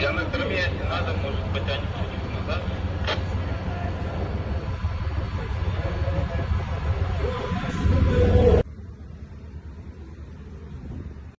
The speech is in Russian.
Я на корме, надо, может, потянем.